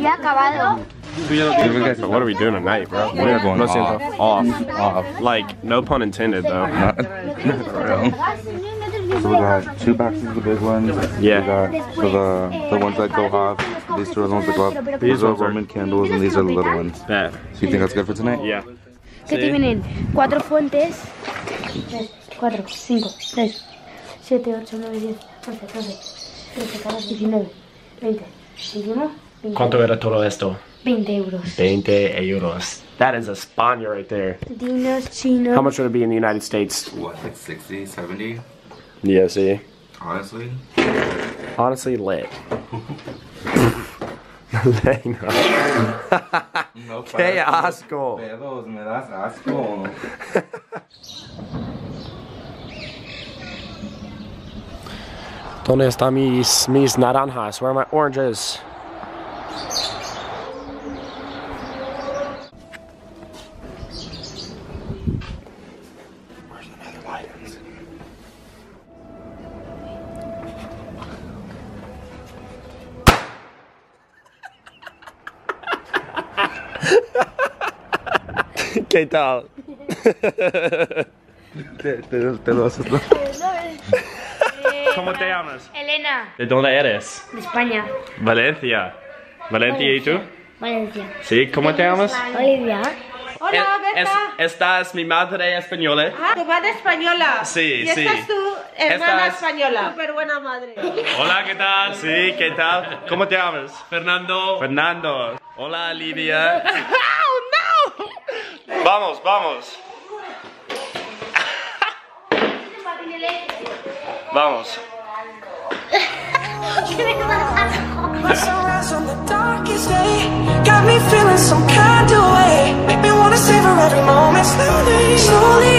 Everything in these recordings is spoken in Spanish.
Ya acabado. What are we doing tonight, bro? We are going Lo off. Off. Off. Like, no pun intended, though. Not for real. So we got two boxes of the big ones. Yeah. We got for the the ones that go off. These two are the ones that go off. These These are Roman candles, and these are the little ones. Bad. So you think that's good for tonight? Yeah. Que te vienen cuatro fuentes. 3, 4, 5, 6, 7, 8, 9, 10, 11, 12, 13, 14, 19, 20, 21, 22, ¿Cuánto era todo esto? 20 euros. 20 euros. That is a Spaniard right there. Dinos, chinos. How much would it be in the United States? What, like 60, 70? Yeah, see. Honestly? Honestly, lit. no. No, Qué asco. Pedos, me das asco. ¿Dónde están mis, mis naranjas? Where are my oranges? ¿Qué tal? Te, te, te lo haces. ¿Cómo te llamas? Elena, ¿De dónde eres? de España. Valencia. ¿Valencia y tú? Valencia. Sí, ¿cómo te llamas? Olivia. Hola, Es- Berta. esta es mi madre española. Ah, tu madre española. Sí, y sí. esta es tu hermana es- española. Súper buena madre. Hola, ¿qué tal? Sí, ¿qué tal? ¿Cómo te llamas? Fernando. Fernando. Hola, Lidia. oh, no. Vamos, vamos. Vamos. On the darkest day Got me feeling some kind of way. Make me wanna savor every moment slowly. Slowly.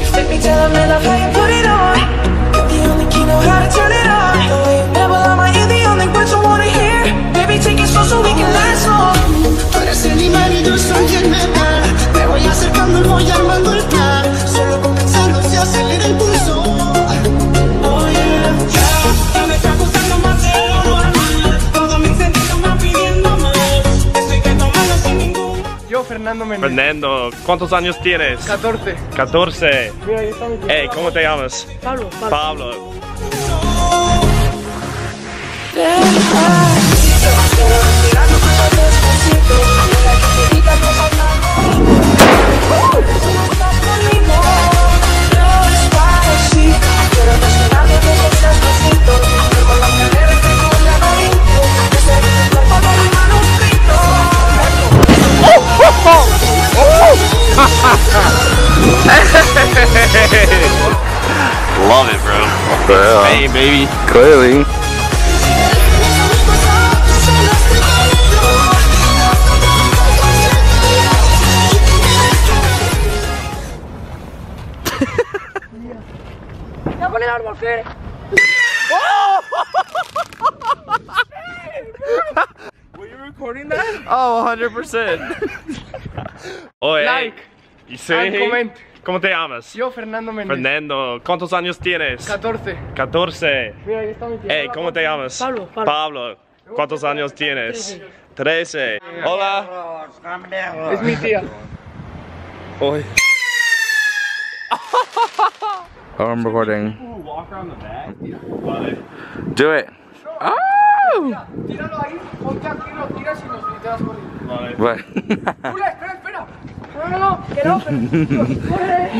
You Take me till I'm in love, Fernando ¿cuántos años tienes? 14. 14. Mira, ahí está mi. Hey, ¿cómo te llamas? Pablo, Pablo. Pablo. Yeah. Hey, baby. Clearly. Were you recording that? Oh, 100%. Oye, Like. ¿Y sí? And comment. ¿Cómo te llamas? Yo, Fernando Mendes. Fernando. ¿Cuántos años tienes? 14. 14. Mira, ahí está mi tío. Hey, ¿cómo te llamas? Pablo, Pablo. Pablo. ¿Cuántos años tienes? 13. Hola. Es mi tía. Oye. Oh, I'm recording. Do it. Oh! Tíralo ahí, ponte aquí, lo tiras y nos gritas con What? Hola, espera, espera. No, no, no, que no, pero. ¡Corre!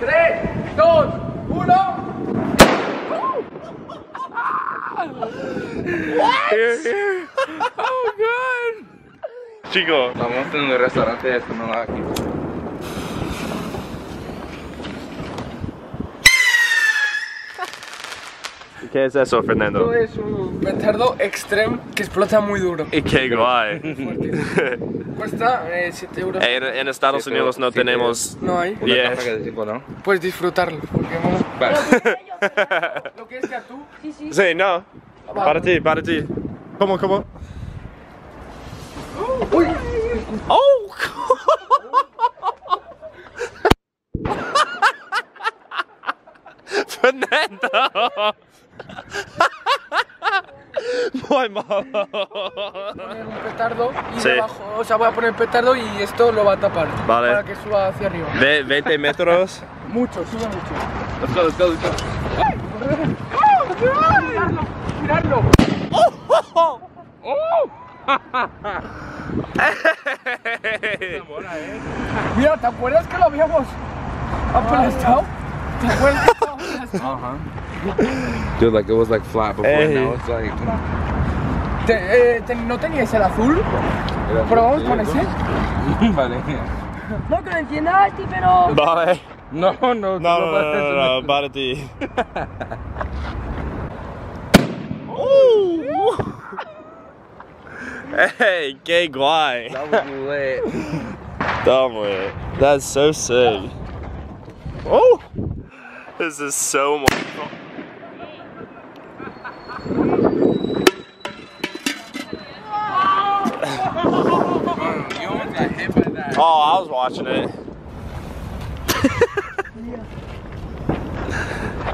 Tres, dos, uno. here, here. Oh, God. Chico. Estamos en el restaurante de comer aquí. ¿Qué es eso, Fernando? Esto es un petardo extreme que explota muy duro. Y qué guay. Cuesta 7 euros. en, en Estados Siete- Unidos no tenemos. No hay. Una Yeah. caja de cinco, ¿no? Puedes disfrutarlo. Porque mola. Vale. ¿Lo quieres que a tú? Sí, no. Para ti, para ti. ¿Cómo, cómo? ¡Oh! Fernando. Muy malo. Poner un petardo y Sí. debajo, o sea, voy a poner el petardo y esto lo va a tapar. Vale. Para que suba hacia arriba. Ve- 20 metros. Mucho, sube mucho. Let's go, let's go, let's go. ¡Miradlo! Mira, ¿te acuerdas que lo habíamos aplastado? ¿Te acuerdas que lo habíamos aplastado? Dude, like it was like flat before. Hey. Now it's like. Te- eh, te- ¿No teníais el azul? ¿Probamos con ese? vale. No, que lo enciendas, sí, pero... Vale. No, no, No, no, no, no, no, no, para ti. Hey, qué guay. That was lit. Dumb way. That's so sick. Oh, this is so much. You almost got hit by that. Oh, I was watching it.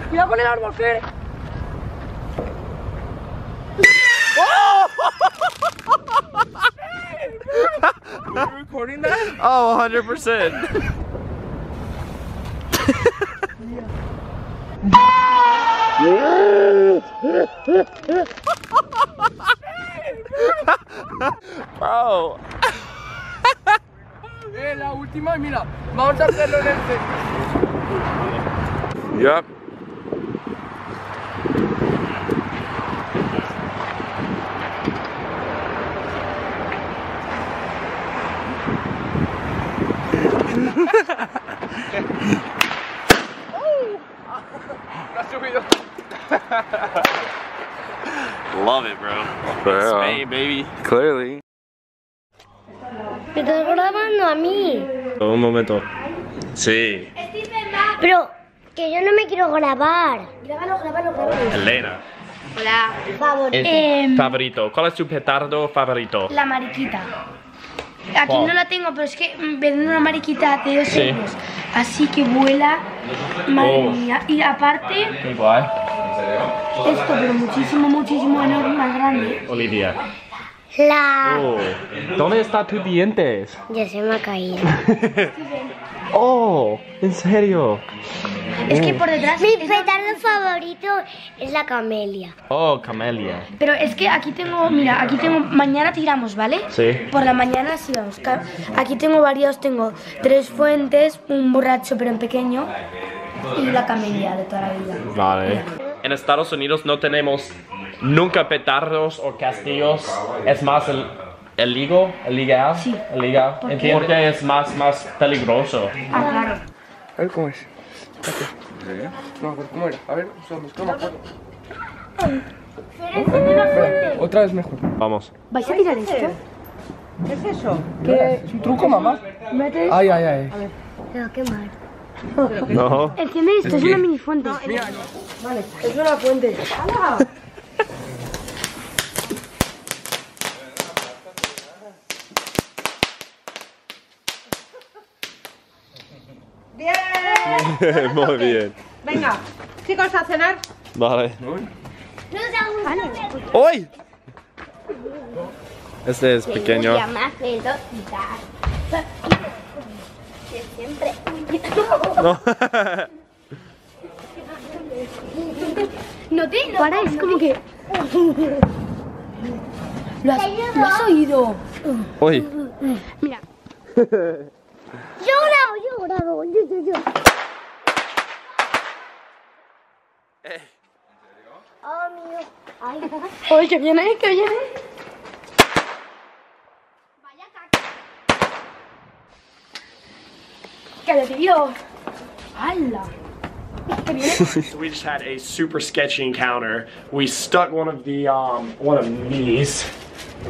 Cuidado con el árbol, Fer. recording that? Oh, 100%. Bro. Eh, la última, y mira, vamos a hacerlo en el centro. Yep. Love it, bro. Spain, baby. Clearly. Me estás grabando a mí. Un momento. Sí. Pero que yo no me quiero grabar. Grábalo, grábalo, grábalo. Elena. Hola. Favor. Es Em, favorito. ¿Cuál es tu petardo favorito? la mariquita. Aquí no la tengo, pero es que venden una mariquita de dos Sí. euros. Así que vuela. Madre Oh. mía. Y aparte, Qué guay. Esto, pero muchísimo, muchísimo enorme, más grande. Olivia. La. Oh. ¿Dónde están tus dientes? Ya se me ha caído. Oh, en serio. Es que por detrás. Mi petardo favorito es la camelia. Oh, camelia. Pero es que aquí tengo, mira, aquí tengo, mañana tiramos, ¿vale? Sí. Por la mañana sí vamos. Aquí tengo varios, tengo tres fuentes, un borracho pero en pequeño y la camelia de toda la vida. Vale. En Estados Unidos no tenemos nunca petardos o castillos. Es más el, el ligo, el liga. Sí. El liga. ¿Por qué? Porque es más, más peligroso. Ah, claro. A ver cómo es. No cómo era. A ver, es no me acuerdo. Otra vez mejor. Vamos. ¿Vais a tirar esto? ¿Qué? ¿Es un truco, mamá? Metes. Ay, ay, ay. Se va a quemar. No. Enciende esto, es una mini fuente. Vale, es una fuente. Muy bien. Venga, chicos, a cenar. Vale. ¡Uy! Este es pequeño. No. No te para, es como que. ¿Lo has, ¿lo has oído? Uy. Mira. Yo grabo, yo grabo. Yo, yo, yo. Oh, mío. Ay. Oye, que viene, que viene. Cállate, tío. ¡Hala! So we just had a super sketchy encounter. We stuck one of the um, one of these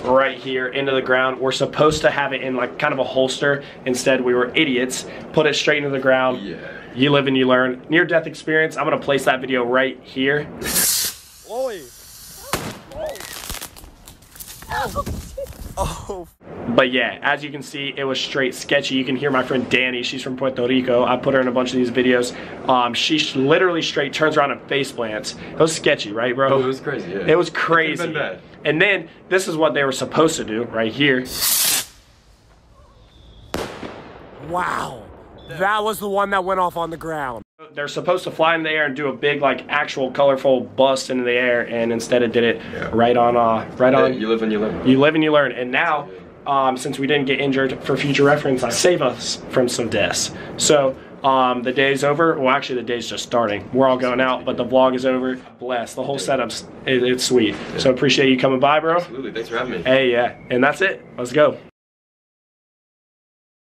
right here into the ground. We're supposed to have it in like kind of a holster. Instead, we were idiots. Put it straight into the ground. Yeah. You live and you learn. Near death experience. I'm gonna place that video right here. But yeah, as you can see, it was straight sketchy. You can hear my friend Danny. She's from Puerto Rico. I put her in a bunch of these videos. Um, she sh- literally straight turns around and face plants. It was sketchy, right, bro? Oh, it was crazy, yeah. It was It crazy. been bad. And then this is what they were supposed to do right here. Wow. That was the one that went off on the ground. They're supposed to fly in the air and do a big, like, actual colorful bust into the air, and instead it did it right on, uh, right on. You live and you learn. You live and you learn. And now, um, since we didn't get injured for future reference, I save us from some deaths. So um, the day's over. Well, actually, the day's just starting. We're all going out, but the vlog is over. Bless. The whole setup's it, it's sweet. So appreciate you coming by, bro. Absolutely. Thanks for having me. Hey, yeah. And that's it. Let's go.